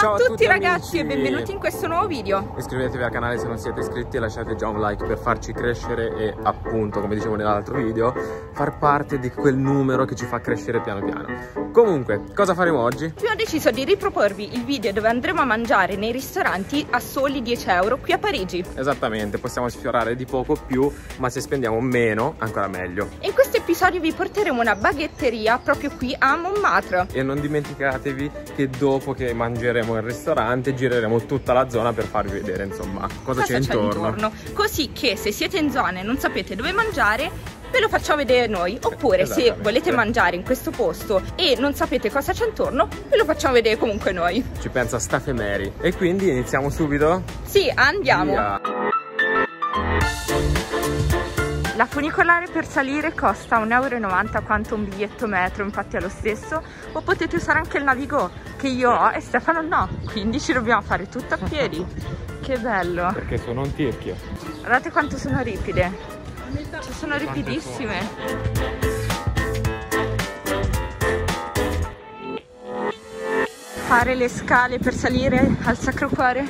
Ciao, a tutti, tutti ragazzi e benvenuti in questo nuovo video. Iscrivetevi al canale se non siete iscritti e lasciate già un like per farci crescere e appunto, come dicevo nell'altro video, far parte di quel numero che ci fa crescere piano piano. Comunque, cosa faremo oggi? Abbiamo deciso di riproporvi il video dove andremo a mangiare nei ristoranti a soli 10 euro qui a Parigi. Esattamente, possiamo sfiorare di poco più, ma se spendiamo meno ancora meglio. In questo episodio vi porteremo una baghetteria proprio qui a Montmartre. E non dimenticatevi che dopo che mangeremo andremo al ristorante gireremo tutta la zona per farvi vedere insomma cosa, c'è intorno. intorno. Così che se siete in zona e non sapete dove mangiare ve lo facciamo vedere noi oppure se volete mangiare in questo posto e non sapete cosa c'è intorno ve lo facciamo vedere comunque noi ci pensa Staff Mary e quindi iniziamo subito? sì andiamo Via. La funicolare per salire costa 1,90 euro quanto un biglietto metro, infatti è lo stesso, o potete usare anche il Navigo che io ho e Stefano no, quindi ci dobbiamo fare tutto a piedi. che bello! Perché sono un tirchio. Guardate quanto sono ripide. Cioè sono ripidissime. Fare le scale per salire al Sacro Cuore?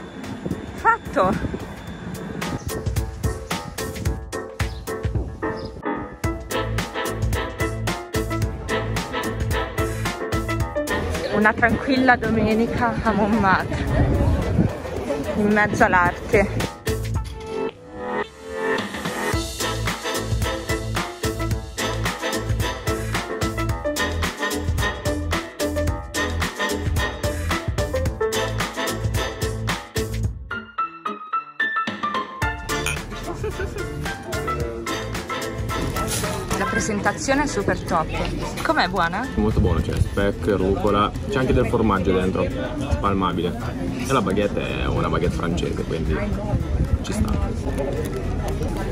Fatto! Una tranquilla domenica a Montmartre, in mezzo all'arte. È super top. Com'è buona? Molto buona, c'è speck, rucola, c'è anche del formaggio dentro, spalmabile. E la baguette è una baguette francese, quindi ci sta.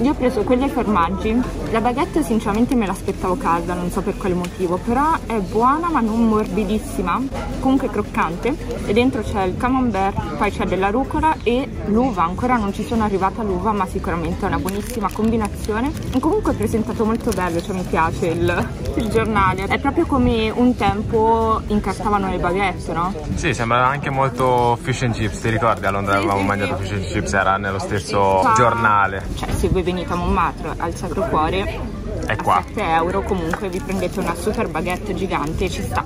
Io ho preso quelli ai formaggi, la baguette sinceramente me l'aspettavo calda, non so per quale motivo, però è buona ma non morbidissima, comunque croccante e dentro c'è il camembert, poi c'è della rucola e l'uva, ancora non ci sono arrivata l'uva ma sicuramente è una buonissima combinazione. Comunque è presentato molto bello, cioè mi piace il, il giornale, è proprio come un tempo incartavano le baguette, no? Sì, sembra anche molto fish and chips, ti ricordi a Londra sì, avevamo sì, mangiato sì. fish and chips, era nello stesso Qua... giornale. Cioè se voi venite a Montmartre al Sacro Cuore è qua. a 7 euro comunque vi prendete una super baguette gigante e ci sta.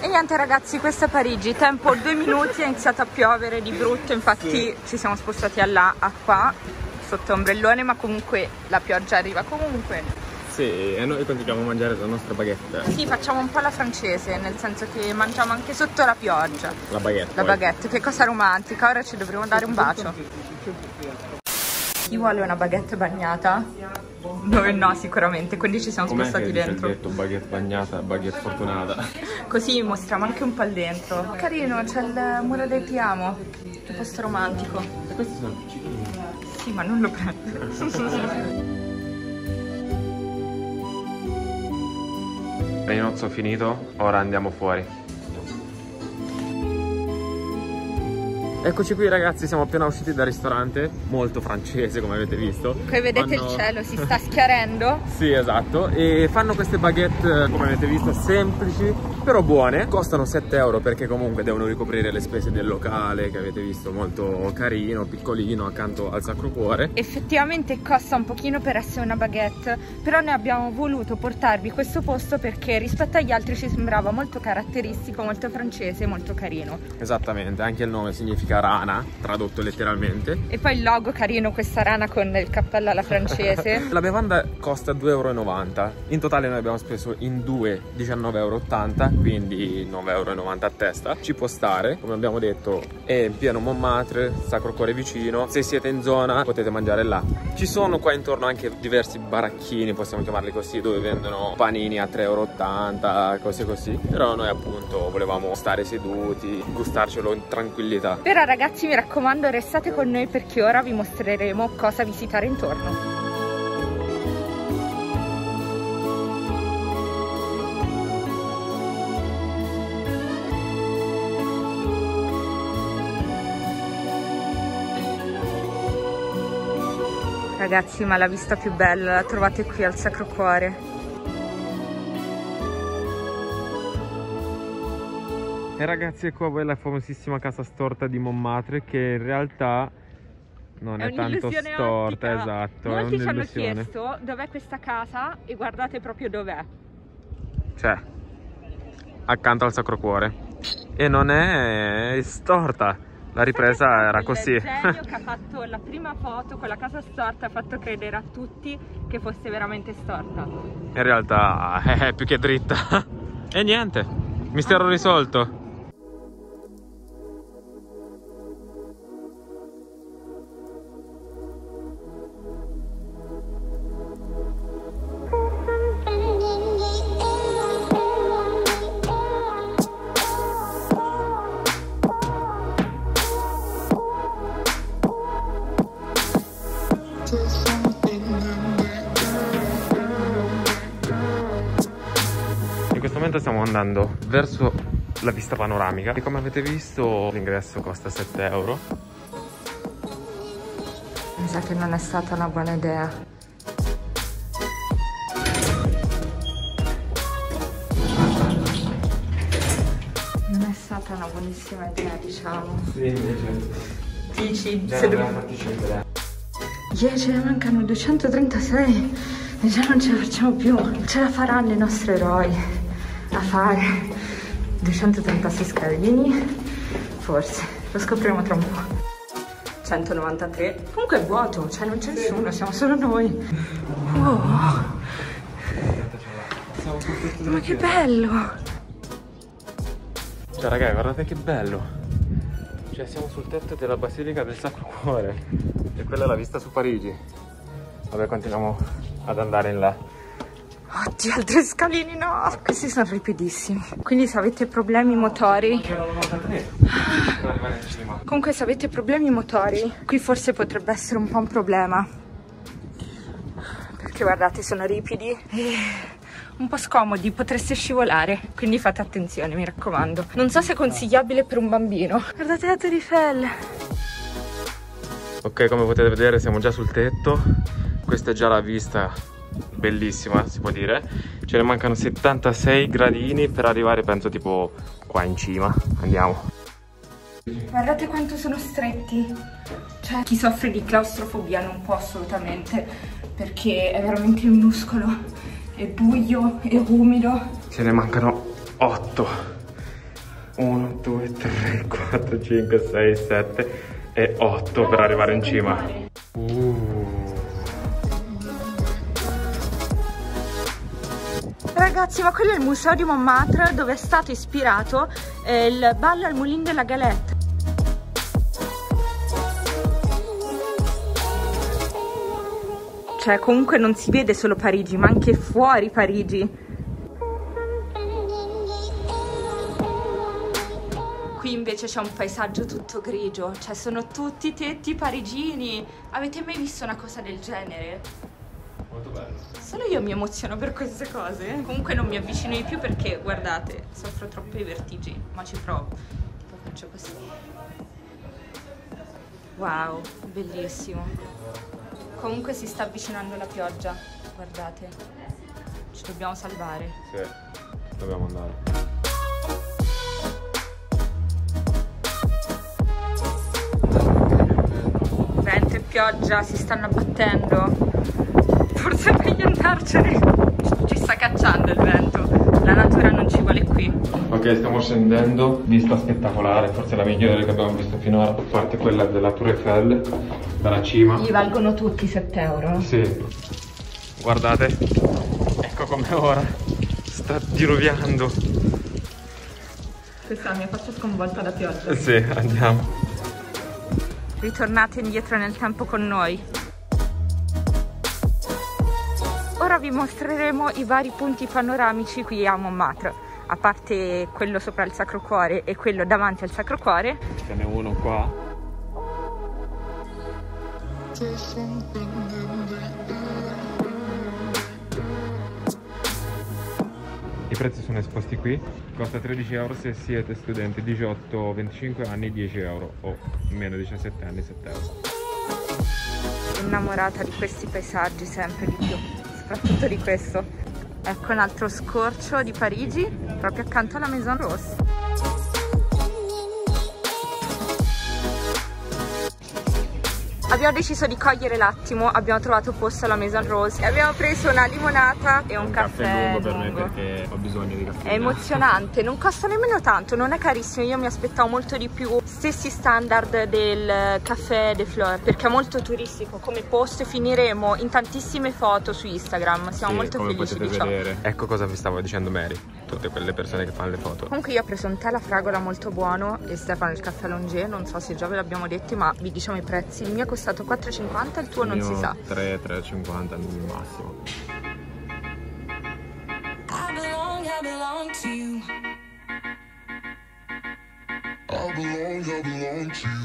E niente ragazzi, questa è Parigi, tempo due minuti, è iniziato a piovere di brutto, infatti sì. ci siamo spostati a là, a qua, sotto ombrellone, ma comunque la pioggia arriva comunque. Sì, e noi continuiamo a mangiare la nostra baguette. Sì, facciamo un po' la francese, nel senso che mangiamo anche sotto la pioggia. La baguette. La poi. baguette, che cosa romantica, ora ci dovremo dare un bacio. Chi vuole una baguette bagnata? Noi no, sicuramente, quindi ci siamo spostati dentro. detto baguette bagnata, baguette fortunata. Così mostriamo anche un po' il dentro. Carino, c'è il muro del ti amo. Che posto romantico. E questi sono piccini. Sì, ma non lo prendo. Prenozzo finito, ora andiamo fuori. Eccoci qui ragazzi, siamo appena usciti dal ristorante, molto francese come avete visto. Qui vedete fanno... il cielo, si sta schiarendo. sì, esatto, e fanno queste baguette, come avete visto, semplici, però buone. Costano 7 euro perché comunque devono ricoprire le spese del locale, che avete visto, molto carino, piccolino, accanto al Sacro Cuore. Effettivamente costa un pochino per essere una baguette, però noi abbiamo voluto portarvi questo posto perché rispetto agli altri ci sembrava molto caratteristico, molto francese, molto carino. Esattamente, anche il nome significa significa rana, tradotto letteralmente. E poi il logo carino, questa rana con il cappello alla francese. la bevanda costa 2,90 euro. In totale noi abbiamo speso in due 19,80 euro, quindi 9,90 euro a testa. Ci può stare, come abbiamo detto, è in pieno Montmartre, Sacro Cuore vicino. Se siete in zona potete mangiare là. Ci sono qua intorno anche diversi baracchini, possiamo chiamarli così, dove vendono panini a 3,80 euro, cose così. Però noi appunto volevamo stare seduti, gustarcelo in tranquillità. Però ragazzi mi raccomando restate con noi perché ora vi mostreremo cosa visitare intorno. Ragazzi ma la vista più bella la trovate qui al Sacro Cuore E ragazzi, ecco a voi la famosissima casa storta di Montmartre che in realtà non è, è tanto storta, ottica. esatto. Molti ci hanno chiesto dov'è questa casa e guardate proprio dov'è. Cioè, accanto al Sacro Cuore. E non è storta. La ripresa Sai era così. Il genio che ha fatto la prima foto con la casa storta ha fatto credere a tutti che fosse veramente storta. In realtà è più che dritta. e niente, mistero ah, risolto. Andando verso la vista panoramica e come avete visto l'ingresso costa 7 euro. Mi sa che non è stata una buona idea. Non è stata una buonissima idea, diciamo. Sì, invece. Dici? Già se abbiamo fatti scendere. Yeah, ce ne mancano 236 e già non ce la facciamo più. Ce la faranno i nostri eroi fare 236 scalini forse. Lo scopriremo tra un po' 193 comunque è vuoto cioè non c'è nessuno siamo solo noi. Wow. ma che bello. Cioè ragazzi guardate che bello. Cioè siamo sul tetto della Basilica del Sacro Cuore. E quella è la vista su Parigi. Vabbè continuiamo ad andare in là Oddio, altri scalini no! Questi sono ripidissimi. Quindi se avete problemi motori... Comunque se avete problemi motori, qui forse potrebbe essere un po' un problema. Perché guardate, sono ripidi e un po' scomodi, potreste scivolare. Quindi fate attenzione, mi raccomando. Non so se è consigliabile per un bambino. Guardate la Torre Eiffel. Ok, come potete vedere siamo già sul tetto. Questa è già la vista bellissima si può dire. Ce ne mancano 76 gradini per arrivare penso tipo qua in cima. Andiamo. Guardate quanto sono stretti. Cioè chi soffre di claustrofobia non può assolutamente perché è veramente minuscolo. È buio è umido. Ce ne mancano 8 1 2 3 4 5 6 7 e 8 per arrivare in cima. Uh. Ragazzi, ma quello è il museo di Montmartre dove è stato ispirato eh, il ballo al Moulin de la Galette. Cioè, comunque non si vede solo Parigi, ma anche fuori Parigi. Qui invece c'è un paesaggio tutto grigio, cioè sono tutti tetti parigini. Avete mai visto una cosa del genere? Bello. Solo io mi emoziono per queste cose. Comunque non mi avvicino di più perché, guardate, soffro troppo di vertigini, ma ci provo. Poi faccio così. Wow, bellissimo. Comunque si sta avvicinando la pioggia, guardate. Ci dobbiamo salvare. Sì, dobbiamo andare. Vento e pioggia si stanno abbattendo andarcene. Ci sta cacciando il vento, la natura non ci vuole qui. Ok, stiamo scendendo, vista spettacolare, forse la migliore che abbiamo visto finora, a parte quella della Tour Eiffel, dalla cima. Gli valgono tutti 7 euro? Sì. Guardate, ecco come ora sta diluviando. Questa è la mia faccia sconvolta da pioggia. Sì, andiamo. Ritornate indietro nel tempo con noi. Ora vi mostreremo i vari punti panoramici qui a Montmartre, a parte quello sopra il Sacro Cuore e quello davanti al Sacro Cuore. Ce n'è uno qua. I prezzi sono esposti qui, costa 13 euro se siete studenti 18-25 anni 10 euro o meno 17 anni 7 euro. Innamorata di questi paesaggi sempre di più soprattutto di questo. Ecco un altro scorcio di Parigi, proprio accanto alla Maison Rose. Abbiamo deciso di cogliere l'attimo, abbiamo trovato posto alla Maison Rose e abbiamo preso una limonata e un, un caffè, caffè lungo per lungo. me perché ho bisogno di caffè. È emozionante, non costa nemmeno tanto, non è carissimo, io mi aspettavo molto di più, stessi standard del caffè de Fleur, perché è molto turistico come posto e finiremo in tantissime foto su Instagram, siamo Sì, molto come felici di ciò. vedere. Ecco cosa vi stavo dicendo Mary, tutte quelle persone che fanno le foto. Comunque io ho preso un tè alla fragola molto buono e Stefano il caffè Longe, non so se già ve l'abbiamo detti ma vi diciamo i prezzi, il mio è costato 4,50, il tuo non si sa. 3, 3,50 al massimo. I belong, I belong to you. I belong, I belong to you.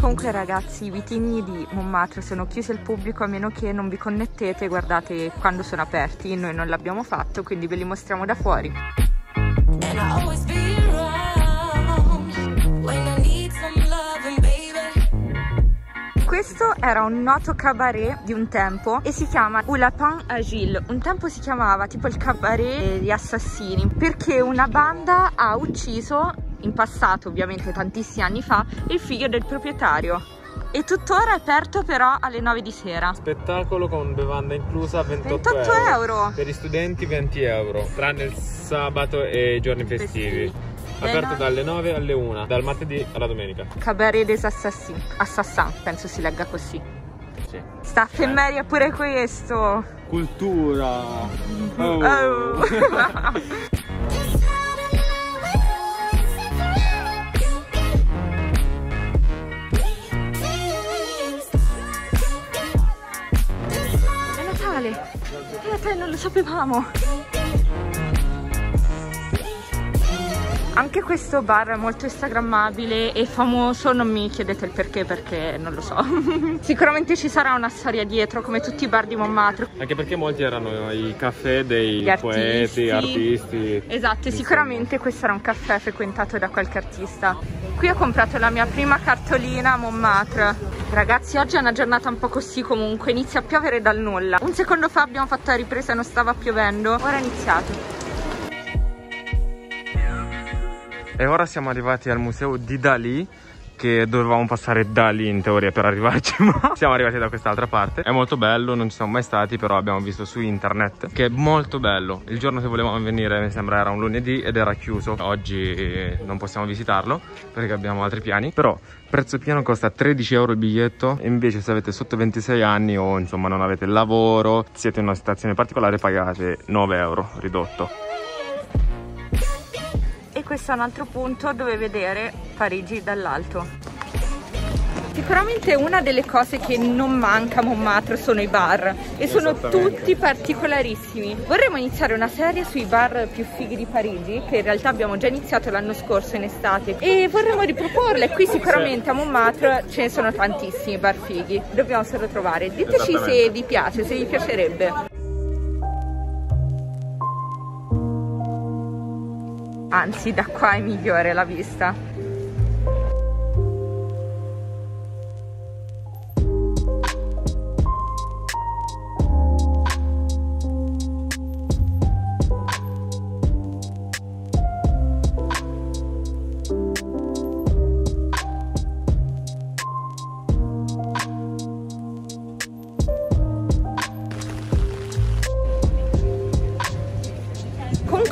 Comunque ragazzi i vitigni di Montmartre sono chiusi al pubblico a meno che non vi connettete, guardate quando sono aperti, noi non l'abbiamo fatto quindi ve li mostriamo da fuori. And I'll Questo era un noto cabaret di un tempo e si chiama Un Lapin Agile. Un tempo si chiamava tipo il cabaret degli assassini perché una banda ha ucciso, in passato ovviamente tantissimi anni fa, il figlio del proprietario. E tuttora è aperto però alle 9 di sera. Spettacolo con bevanda inclusa 28, 28 euro. Per gli studenti 20 euro, tranne il sabato e i giorni festivi. Festivi. Aperto no- dalle 9 alle 1, dal martedì alla domenica. Cabaret des Assassins. Assassin, penso si legga così. Sì. Sta a Femmeria pure questo. Cultura! Oh. È Natale! È Natale, non lo sapevamo! Anche questo bar è molto instagrammabile e famoso, non mi chiedete il perché perché non lo so. Sicuramente ci sarà una storia dietro come tutti i bar di Montmartre. Anche perché molti erano i caffè dei Gli poeti, artisti. Esatto, e sicuramente questo era un caffè frequentato da qualche artista. Qui ho comprato la mia prima cartolina a Montmartre. Ragazzi, oggi è una giornata un po' così comunque, inizia a piovere dal nulla. Un secondo fa abbiamo fatto la ripresa e non stava piovendo, ora è iniziato. E ora siamo arrivati al museo di Dalì che dovevamo passare da lì in teoria per arrivarci ma siamo arrivati da quest'altra parte. È molto bello non ci siamo mai stati però abbiamo visto su internet che è molto bello. Il giorno che volevamo venire mi sembra era un lunedì ed era chiuso. Oggi eh, non possiamo visitarlo perché abbiamo altri piani. Però prezzo pieno costa 13 euro il biglietto. Invece se avete sotto 26 anni o insomma non avete lavoro siete in una situazione particolare pagate 9 euro ridotto questo è un altro punto dove vedere Parigi dall'alto. Sicuramente una delle cose che non manca a Montmartre sono i bar e sono tutti particolarissimi. Vorremmo iniziare una serie sui bar più fighi di Parigi, che in realtà abbiamo già iniziato l'anno scorso in estate e vorremmo riproporle. Qui sicuramente a Montmartre ce ne sono tantissimi bar fighi, dobbiamo solo trovare. Diteci se vi piace, se vi piacerebbe. Anzi, da qua è migliore la vista.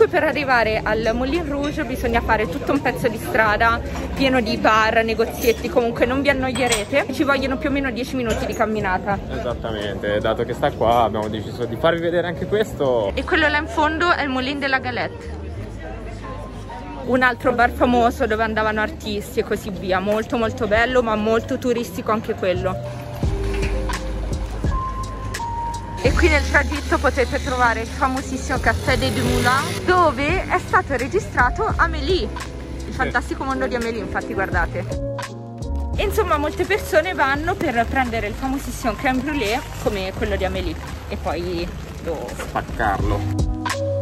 Comunque per arrivare al Moulin Rouge bisogna fare tutto un pezzo di strada pieno di bar, negozietti, comunque non vi annoierete, ci vogliono più o meno 10 minuti di camminata. Esattamente, dato che sta qua abbiamo deciso di farvi vedere anche questo. E quello là in fondo è il Moulin de la Galette. Un altro bar famoso dove andavano artisti e così via, molto molto bello ma molto turistico anche quello. E qui nel tragitto potete trovare il famosissimo caffè dei Dumoulin dove è stato registrato Amélie, il fantastico mondo di Amélie infatti guardate. E insomma molte persone vanno per prendere il famosissimo crème brûlée come quello di Amélie e poi lo Spaccarlo.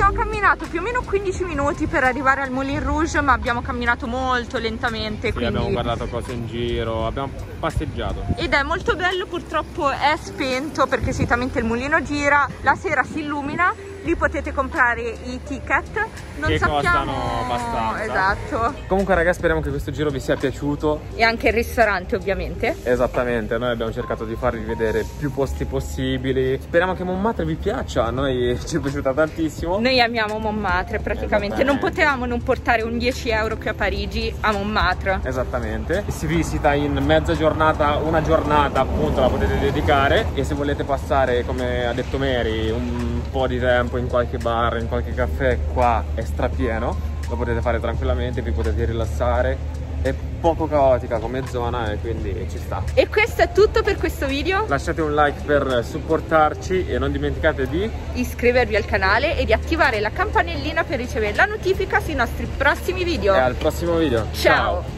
Abbiamo camminato più o meno 15 minuti per arrivare al Moulin Rouge, ma abbiamo camminato molto lentamente. Qui quindi... abbiamo guardato cose in giro, abbiamo passeggiato. Ed è molto bello, purtroppo è spento perché solitamente il mulino gira, la sera si illumina, lì potete comprare i ticket. Non Che sappiamo costano abbastanza. Esatto. Comunque ragazzi speriamo che questo giro vi sia piaciuto E anche il ristorante, ovviamente. Esattamente, noi abbiamo cercato di farvi vedere più posti possibili Speriamo che Montmartre vi piaccia, a noi ci è piaciuta tantissimo Noi amiamo Montmartre praticamente, non potevamo non portare un 10 euro qui a Parigi a Montmartre. Esattamente, si visita in mezza giornata, una giornata appunto la potete dedicare e se volete passare come ha detto Mary un po' di tempo in qualche bar, in qualche caffè qua è strapieno, lo potete fare tranquillamente, vi potete rilassare, è poco caotica come zona e quindi ci sta. E questo è tutto per questo video. Lasciate un like per supportarci e non dimenticate di Iscrivervi al canale e di attivare la campanellina per ricevere la notifica sui nostri prossimi video. e al prossimo video. Ciao.